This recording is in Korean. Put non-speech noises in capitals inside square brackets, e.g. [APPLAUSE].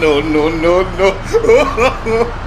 no, no, no, no. [LAUGHS]